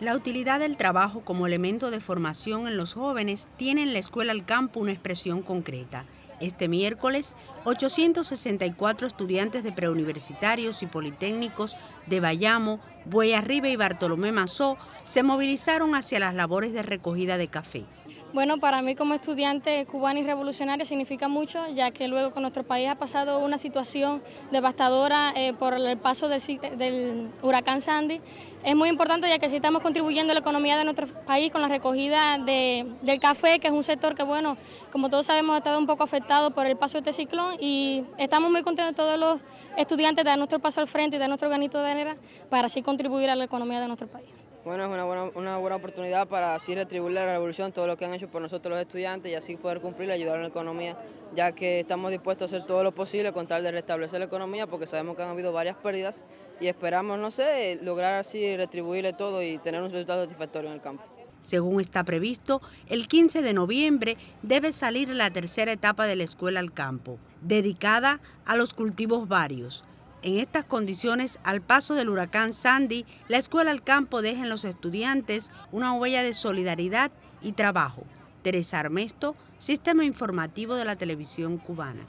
La utilidad del trabajo como elemento de formación en los jóvenes tiene en la Escuela al Campo una expresión concreta. Este miércoles, 864 estudiantes de preuniversitarios y politécnicos de Bayamo, Arriba y Bartolomé Mazó se movilizaron hacia las labores de recogida de café. Bueno, para mí como estudiante cubana y revolucionaria significa mucho, ya que luego con nuestro país ha pasado una situación devastadora eh, por el paso del, huracán Sandy. Es muy importante ya que sí estamos contribuyendo a la economía de nuestro país con la recogida del café, que es un sector que, bueno, como todos sabemos, ha estado un poco afectado por el paso de este ciclón y estamos muy contentos todos los estudiantes de dar nuestro paso al frente y de nuestro granito de arena para así contribuir a la economía de nuestro país. Bueno, es una buena, una buena oportunidad para así retribuirle a la revolución todo lo que han hecho por nosotros los estudiantes y así poder cumplir y ayudar a la economía, ya que estamos dispuestos a hacer todo lo posible con tal de restablecer la economía, porque sabemos que han habido varias pérdidas y esperamos, no sé, lograr así retribuirle todo y tener un resultado satisfactorio en el campo. Según está previsto, el 15 de noviembre debe salir la tercera etapa de la Escuela al Campo, dedicada a los cultivos varios. En estas condiciones, al paso del huracán Sandy, la Escuela al Campo deja en los estudiantes una huella de solidaridad y trabajo. Teresa Armesto, Sistema Informativo de la Televisión Cubana.